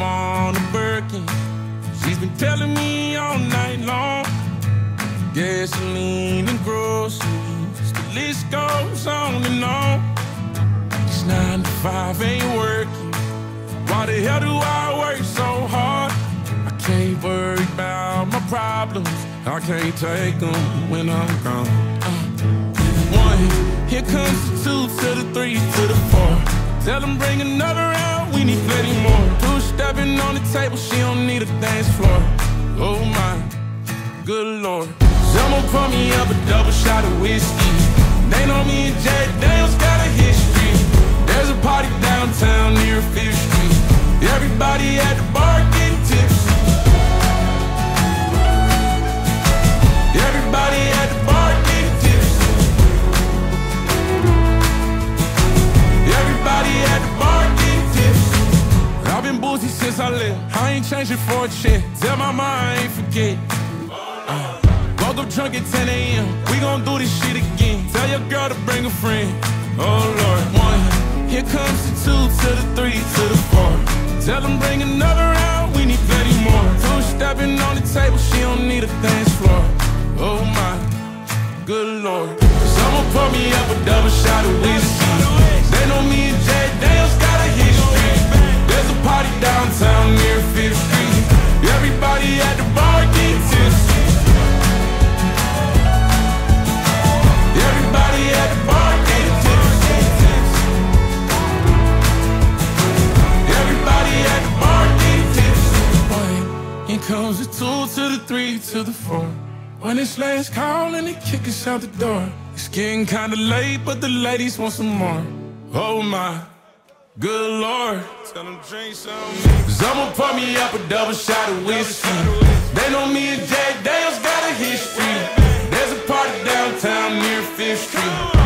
on a Birkin. She's been telling me all night long. Gasoline and groceries, the list goes on and on. This nine to five ain't working. Why the hell do I work so hard? I can't worry about my problems. I can't take them when I'm gone. Uh, one, here comes the two to the three to the four. Tell them bring another round, we need plenty more. Two stepping on the table, she don't need a dance floor. Oh my, good lord. Someone pour me up a double shot of whiskey. They know me and Jack Daniels got a history. I left. I ain't changing for a check. Tell my mom I ain't forget. Uh, woke up drunk at 10 a.m. We gon' do this shit again. Tell your girl to bring a friend. Oh Lord, one. Here comes the two to the three to the four. Tell them bring another round. We need plenty more. Two stepping on the table. She don't need a dance floor. Oh my, good lord. Someone pour me up a double shot of whiskey. Comes the two to the three to the four. When it's last call and they kick us out the door. It's getting kinda late, but the ladies want some more. Oh my, good lord. Tell them drink some. Cause I'ma pour me up a double shot of whiskey. They know me and Jack Daniels got a history. There's a party downtown near Fifth Street.